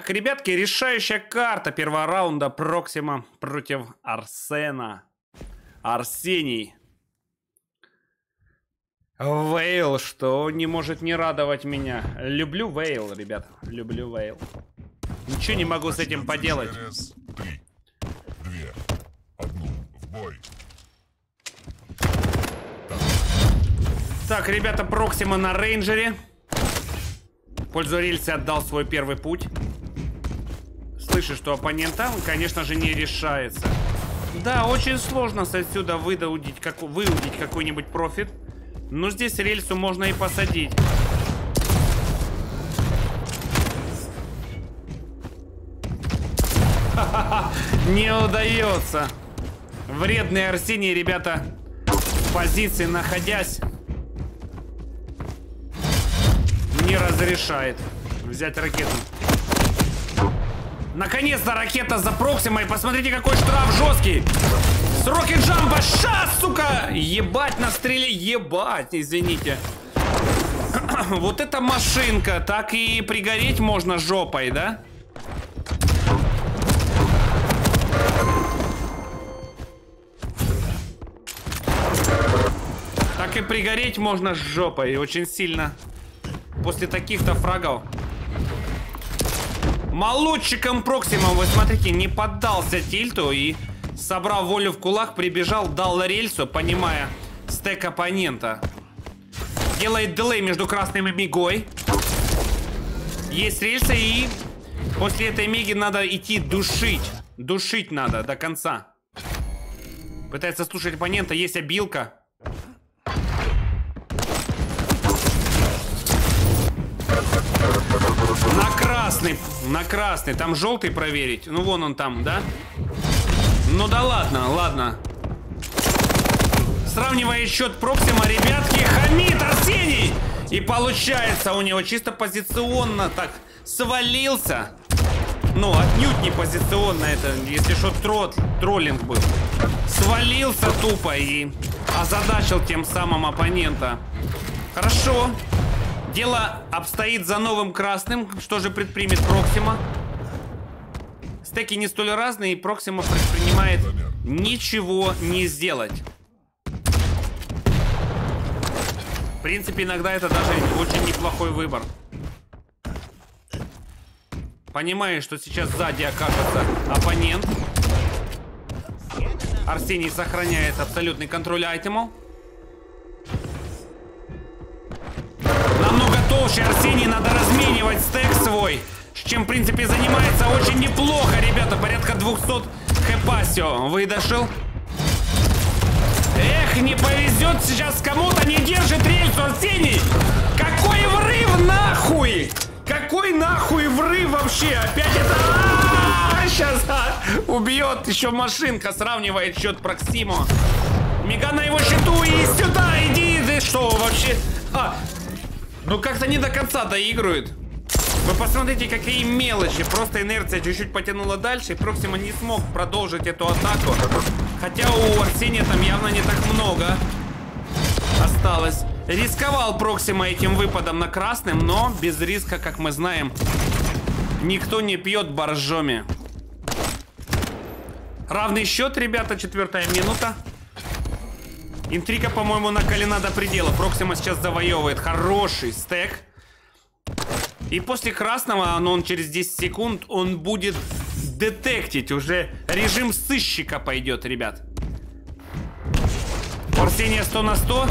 Так, ребятки, решающая карта первого раунда Проксима против Арсена. Арсений. Вейл, что не может не радовать меня. Люблю Вейл, ребят. Люблю Вейл. Ничего не могу с этим поделать. Через три, две, одну, в бой. Так, ребята, Проксима на рейнджере. В пользу рельсы отдал свой первый путь. Слышит, что оппонент там, конечно же, не решается. Да, очень сложно отсюда выудить, как, выудить какой-нибудь профит. Но здесь рельсу можно и посадить. Не удается. Вредный Арсений, ребята, в позиции находясь, не разрешает взять ракету. Наконец-то ракета за Проксимой. Посмотрите, какой штраф жесткий. Сроки джампа. Ша, сука! Ебать на стреле. Ебать, извините. вот эта машинка. Так и пригореть можно жопой, да? Так и пригореть можно жопой. Очень сильно. После таких-то фрагов. Молодчиком Проксимом, вы смотрите, не поддался тильту и, собрав волю в кулак, прибежал, дал рельсу, понимая стек оппонента. Делает дилей между красным и мигой. Есть рельса и после этой миги надо идти душить. Душить надо до конца. Пытается слушать оппонента, есть обилка. Красный, на красный. Там желтый проверить. Ну, вон он там, да? Ну да ладно, ладно. Сравнивая счет Проксима, ребятки, хамит Арсений! И получается у него чисто позиционно так свалился. Ну, отнюдь не позиционно это, если что, трот, троллинг был. Свалился тупо и озадачил тем самым оппонента. Хорошо. Дело обстоит за новым красным. Что же предпримет Проксима? Стеки не столь разные, и Проксима предпринимает ничего не сделать. В принципе, иногда это даже очень неплохой выбор. Понимаю, что сейчас сзади окажется оппонент. Арсений сохраняет абсолютный контроль айтемов. Толще Арсений надо разменивать стек свой. Чем, в принципе, занимается очень неплохо, ребята. Порядка 200 хп. Все, выдошел. Эх, не повезет сейчас кому-то, не держит рельсу Арсений. Какой врыв нахуй! Какой нахуй врыв вообще? Опять это... Сейчас убьет еще машинка, сравнивает счет Проксимо. Мега на его счету и сюда, иди, ты что вообще? А, ну как-то не до конца доигрывают. Вы посмотрите, какие мелочи. Просто инерция чуть-чуть потянула дальше, и Проксима не смог продолжить эту атаку. Хотя у Арсения там явно не так много осталось. Рисковал Проксима этим выпадом на красным, но без риска, как мы знаем, никто не пьет боржоми. Равный счет, ребята, четвертая минута. Интрига, по-моему, накалена до предела. Проксима сейчас завоевывает хороший стек. И после красного, но он через 10 секунд, он будет детектить. Уже режим сыщика пойдет, ребят. Арсения 100 на 100.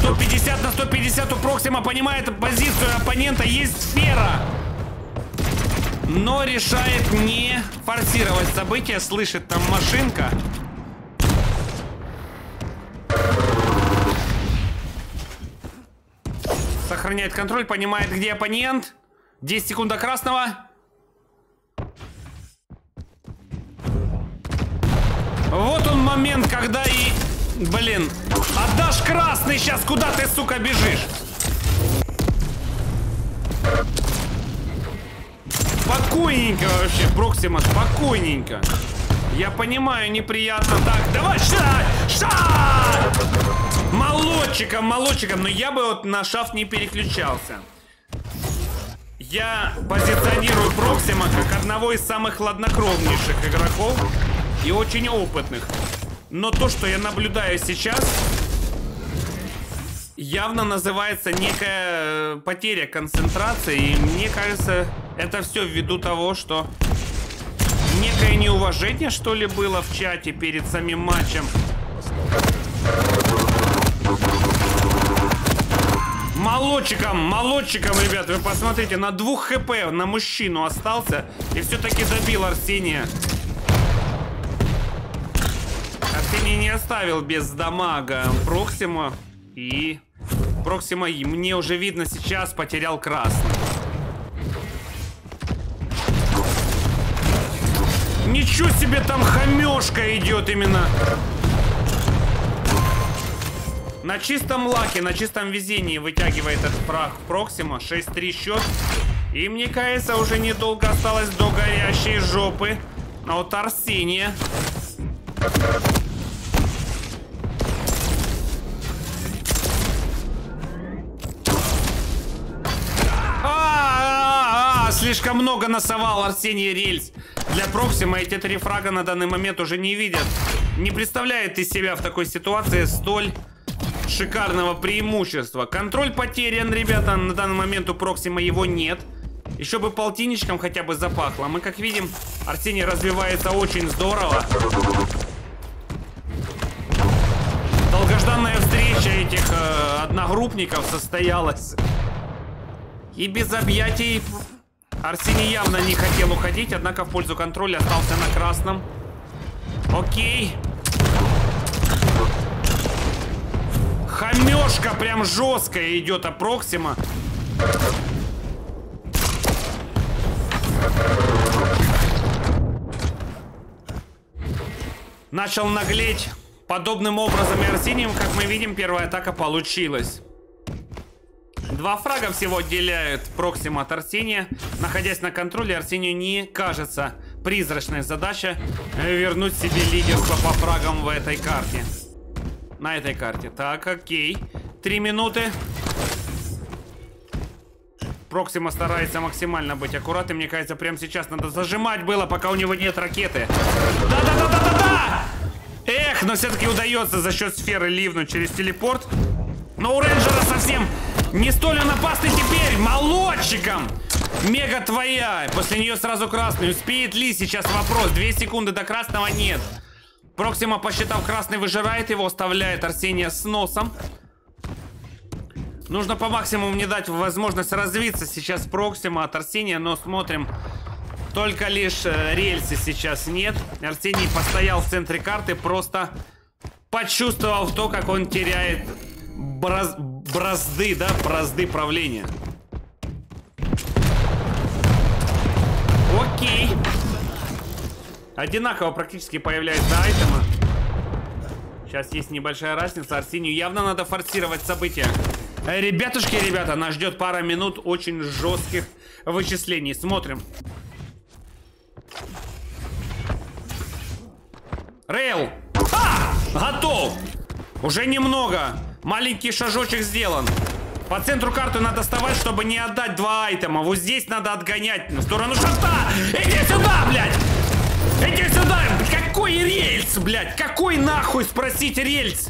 150 на 150 у Проксима понимает позицию оппонента. Есть сфера. Но решает не форсировать события. Слышит там машинка. Сохраняет контроль, понимает, где оппонент. 10 секунд до красного. Вот он момент, когда и... Блин, отдашь красный сейчас, куда ты, сука, бежишь? Спокойненько вообще, Проксима, спокойненько. Я понимаю, неприятно. Так, давай, ша! Ша! Молодчиком, молодчиком. Но я бы вот на шафт не переключался. Я позиционирую Проксима как одного из самых хладнокровнейших игроков и очень опытных. Но то, что я наблюдаю сейчас, явно называется некая э, потеря концентрации. И мне кажется, это все ввиду того, что некое неуважение, что ли, было в чате перед самим матчем. Молодчиком, молодчиком, ребят, вы посмотрите, на двух хп на мужчину остался и все-таки добил Арсения. Арсений не оставил без дамага Проксима и Проксима, мне уже видно сейчас, потерял красный. Ничего себе там хамешка идет именно. На чистом лаке, на чистом везении вытягивает этот прах Проксима. 6-3 счет. И мне кажется, уже недолго осталось до горящей жопы. А вот Арсения. слишком много насовал Арсений Рельс. Для Проксима эти три фрага на данный момент уже не видят. Не представляет из себя в такой ситуации столь шикарного преимущества. Контроль потерян, ребята. На данный момент у Проксима его нет. Еще бы полтинничком хотя бы запахло. Мы, как видим, Арсений развивается очень здорово. Долгожданная встреча этих э, одногруппников состоялась. И без объятий Арсений явно не хотел уходить, однако в пользу контроля остался на красном. Окей. Хамешка прям жесткая идет от Проксима. Начал наглеть. Подобным образом и Арсением, как мы видим, первая атака получилась. Два фрага всего отделяют Проксима от Арсения. Находясь на контроле, Арсению не кажется призрачная задача вернуть себе лидерство по фрагам в этой карте. На этой карте. Так, окей. Три минуты. Проксима старается максимально быть аккуратным. Мне кажется, прямо сейчас надо зажимать было, пока у него нет ракеты. Да-да-да-да-да-да! Эх, но все-таки удается за счет сферы ливнуть через телепорт. Но у рейнджера совсем не столь он опасный теперь. Молодчиком. Мега твоя. После нее сразу красный. Успеет ли сейчас вопрос? Две секунды до красного нет. Проксима, посчитав красный, выжирает его, оставляет Арсения с носом. Нужно по максимуму не дать возможность развиться сейчас Проксима от Арсения, но смотрим. Только лишь э, рельсы сейчас нет. Арсений постоял в центре карты, просто почувствовал то, как он теряет. Бразды, да, бразды правления. Окей. Одинаково практически появляется айтема. Сейчас есть небольшая разница. Арсению явно надо форсировать события. Э, ребятушки, ребята, нас ждет пара минут очень жестких вычислений. Смотрим. Рейл! А! Готов! Уже немного. Маленький шажочек сделан. По центру карты надо вставать, чтобы не отдать два айтема. Вот здесь надо отгонять на сторону шаста. Иди сюда, блядь! Иди сюда! Какой рельс, блядь? Какой нахуй спросить рельс?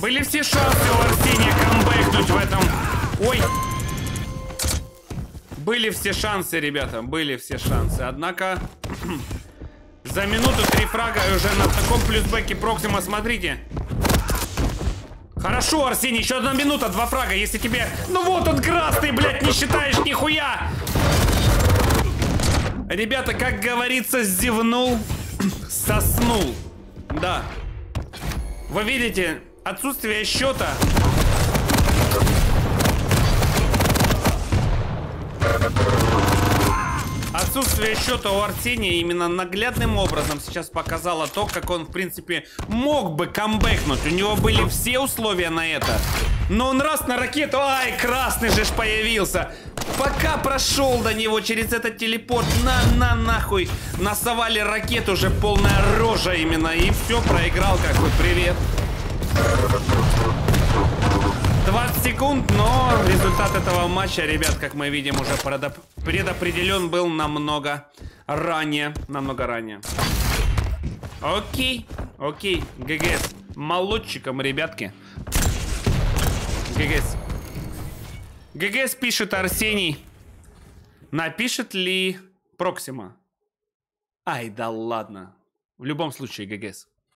Были все шансы у Арсения камбэкнуть в этом. Ой! Были все шансы, ребята, были все шансы. Однако, за минуту три фрага и уже на таком плюсбеке Проксима, смотрите. Хорошо, Арсений, еще одна минута, два фрага. Если тебе... Ну вот он красный, блядь, не считаешь нихуя. Ребята, как говорится, зевнул, соснул. Да. Вы видите, отсутствие счета Отсутствие счета у Арсения именно наглядным образом сейчас показало то, как он, в принципе, мог бы камбэкнуть. У него были все условия на это. Но он раз на ракету... Ай, красный же ж появился. Пока прошел до него через этот телепорт, на, на, нахуй, насовали ракету уже полная рожа именно, и все, проиграл как бы, привет. 20 секунд, но результат этого матча, ребят, как мы видим, уже предоп- предопределен был намного ранее, намного ранее. Окей, окей, ГГС, молодчиком, ребятки. ГГС. ГГС пишет Арсений. Напишет ли Проксима? Ай, да ладно. В любом случае, ГГС.